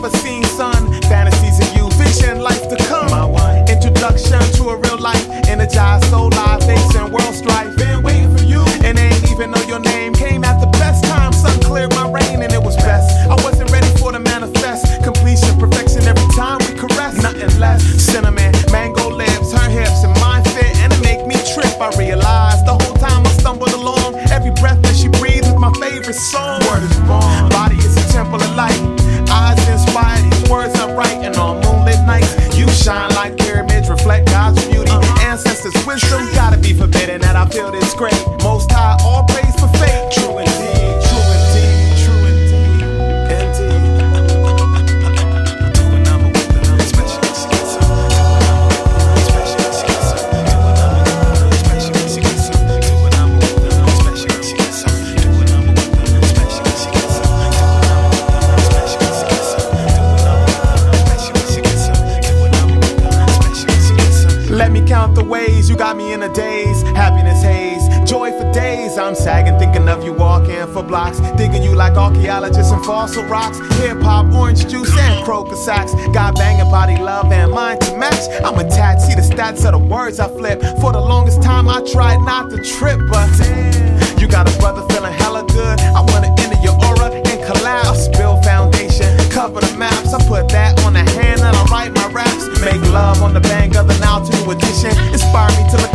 never seen Let me count the ways you got me in a daze. Happiness haze, joy for days. I'm sagging, thinking of you walking for blocks. Digging you like archaeologists and fossil rocks. Hip hop, orange juice, and crocus socks. Got banging body love and mind to match. I'm attached, see the stats of the words I flip. For the longest time, I tried not to trip, but damn, you got a brother feeling hella good. I wanna enter your aura and collapse. Build foundation, cover the maps. I put that on the hand and I write my raps. Make love on the bank of the night. To new addition, inspire me to